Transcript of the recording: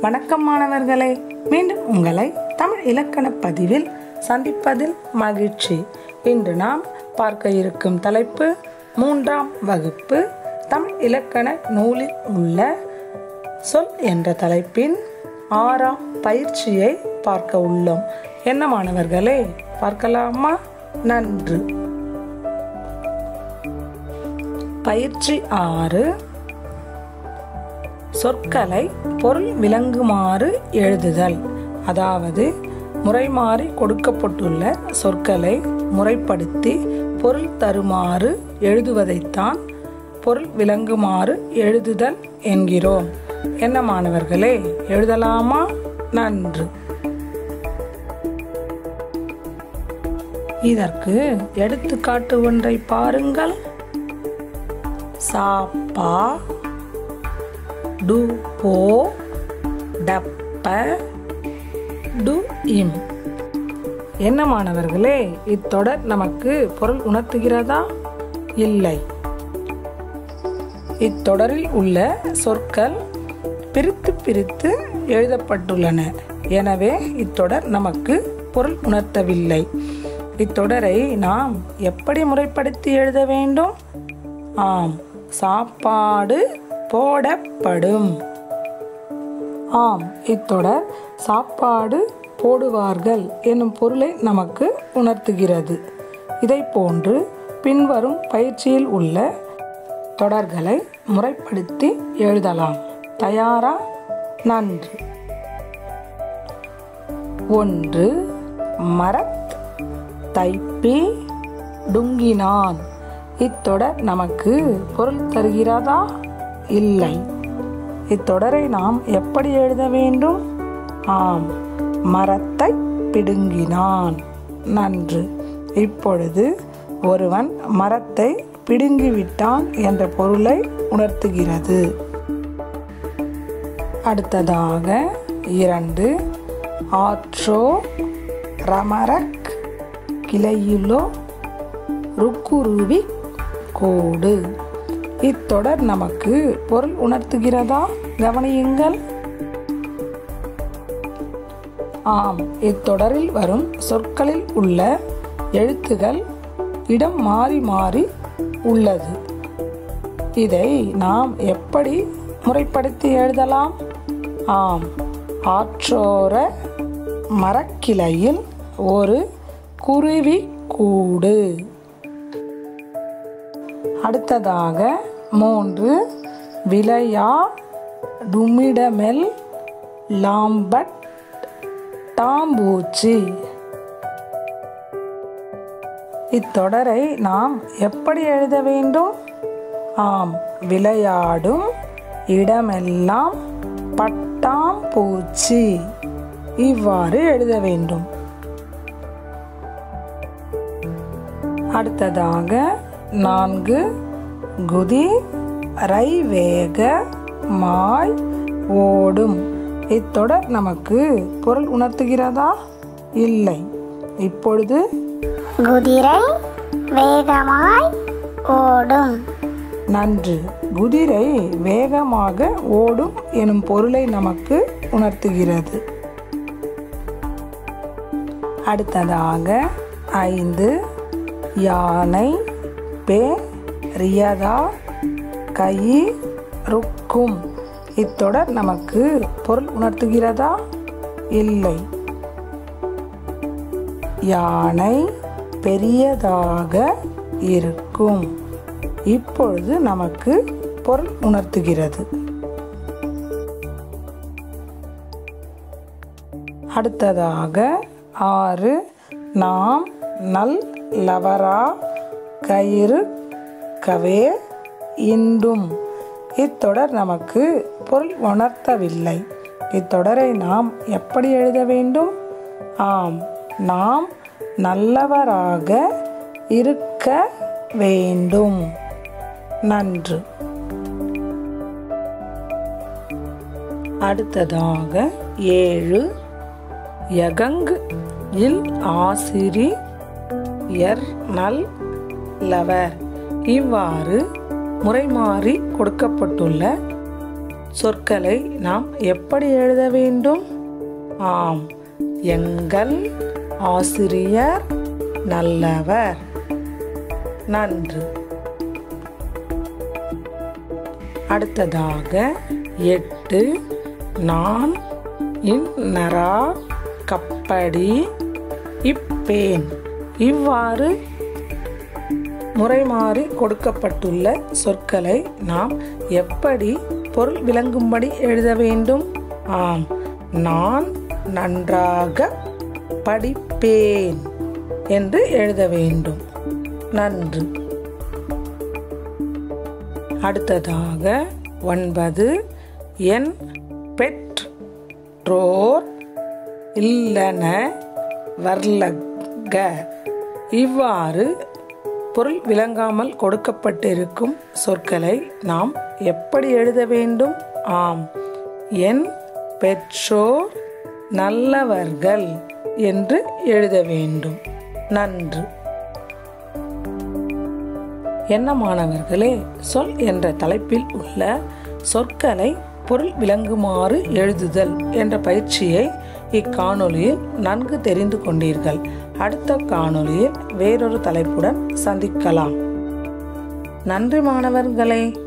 வணக்கம் மாணவர்களே மீண்டும் உங்களை தமிழ் இலக்கண பதிவில் சந்திப்பதில் மகிழ்ச்சி. இன்று நாம் பார்க்க இருக்கும் தலைப்பு மூன்றாம் வகுப்பு தமிழ் இலக்கண நூலில் உள்ள சொல் என்ற தலைப்பின் ஆறாம் பயிற்சியை பார்க்க உள்ளோம். என்ன மாணவர்களே பார்க்கலாமா? நன்று. பயிற்சி ஆறு சொற்களை பொருள் விளங்குமாறு எழுதுதல். அதாவது முறைமாறி கொடுக்கப்பட்டுள்ள சொற்களை முறைப்படுத்தி பொருள் தருமாறு எழுதுவதைத்தான் பொருள் விளங்குமாறு எழுதுதல் என்கிறோம். என்ன மாணவர்களே எழுதலாமா? நன்று. இதற்கு எடுத்துக்காட்டு ஒன்றை பாருங்கள். சாப்பா டு போ டப்ப டு இம் என்ன மாணவர்களே இத்தொடர் நமக்கு பொருள் உணர்த்துகிறதா? இல்லை. இத்தொடரில் உள்ள சொற்கள் பிரித்து பிரித்து எழுதப்பட்டுள்ளன. எனவே இத்தொடர் நமக்கு பொருள் உணர்த்தவில்லை. இத்தொடரை நாம் எப்படி முறைப்படுத்தி எழுத வேண்டும்? ஆம் சாப்பாடு போடப்படும். ஆம் இத்தொடர் சாப்பாடு போடுவார்கள் என்னும் பொருளை நமக்கு உணர்த்துகிறது. இதை போன்று பின்வரும் பயிற்சியில் உள்ள தொடர்களை முறைப்படுத்தி எழுதலாம். தயாரா? நன்று. ஒன்று மரத் தைப்பி டுங்கினான். இத்தொடர் நமக்கு பொருள் தருகிறதா? இல்லை. இத்தொடரை நாம் எப்படி எழுத வேண்டும்? ஆம் மரத்தை பிடுங்கினான். நன்று. இப்பொழுது ஒருவன் மரத்தை பிடுங்கிவிட்டான் என்ற பொருளை உணர்த்துகிறது. அடுத்ததாக இரண்டு. ஆற்றோ ரமரக் கிளையிலோ ருக்குருவி கோடு. இத்தொடர் நமக்கு பொருள் உணர்த்துகிறதா? கவனியுங்கள். ஆம் இத்தொடரில் வரும் சொற்களில் உள்ள எழுத்துகள் இடம் மாறி மாறி உள்ளது. இதை நாம் எப்படி முறைப்படுத்தி எழுதலாம்? ஆம் ஆற்றோர மரக்கிளையில் ஒரு குருவி கூடு. அடுத்ததாக மூன்று விளையா டுமிடமெல் லாம்பட் டாம்பூச்சி. இத்தொடரை நாம் எப்படி எழுத வேண்டும்? ஆம் விளையாடும் இடமெல்லாம் பட்டாம் பூச்சி இவ்வாறு எழுத வேண்டும். அடுத்ததாக நான்கு குதி ரை வேக மாய் ஓடும். இத்தொடர் நமக்கு பொருள் உணர்த்துகிறதா? இல்லை. இப்பொழுது குதிரை வேகமாய் ஓடும். நன்று. குதிரை வேகமாக ஓடும் எனும் பொருளை நமக்கு உணர்த்துகிறது. அடுத்ததாக ஐந்து யானை பே ரியதா கை ருக்கும். இத்தொடர் நமக்கு பொருள் உணர்த்துகிறதா? இல்லை. யானை பெரியதாக இருக்கும். இப்பொழுது நமக்கு பொருள் உணர்த்துகிறது. அடுத்ததாக ஆறு நாம் நல் லவரா கயிறு கவே இண்டும் இத்தொடர் நமக்கு பொருள் உணர்த்தவில்லை. இத்தொடரை நாம் எப்படி எழுத வேண்டும்? ஆம் நாம் நல்லவராக இருக்க வேண்டும். நன்று. அடுத்ததாக ஏழு. யகங் இல் ஆசிரி எர் நல் லவர் இவ்வாறு முறைமாறி கொடுக்கப்பட்டுள்ள சொற்களை நாம் எப்படி எழுத வேண்டும்? ஆம் எங்கள் ஆசிரியர் நல்லவர். நன்று. அடுத்ததாக எட்டு நான் இந்நரா கப்படி இப்பேன். இவ்வாறு முறைமாறி கொடுக்கப்பட்டுள்ள சொற்களை நாம் எப்படி பொருள் விளங்கும்படி எழுத வேண்டும்? ஆம் நான் நன்றாக படிப்பேன் என்று எழுத வேண்டும். நன்று. அடுத்ததாக ஒன்பது என் பெற்றோர் இல்லன வர்லக. இவ்வாறு பொருள் விளங்காமல் கொடுக்கப்பட்டிருக்கும் சொற்களை நாம் எப்படி எழுத வேண்டும்? ஆம். என் பெற்றோர் நல்லவர்கள் என்று எழுத வேண்டும். நன்று. என்ன மாணவர்களே சொல் என்ற தலைப்பில் உள்ள சொற்களை பொருள் விளங்குமாறு எழுதுதல் என்ற பயிற்சியை இக்காணொலியில் நன்கு தெரிந்து கொண்டீர்கள். அடுத்த காணொலியில் வேறொரு தலைப்புடன் சந்திக்கலாம். நன்றி மாணவர்களே.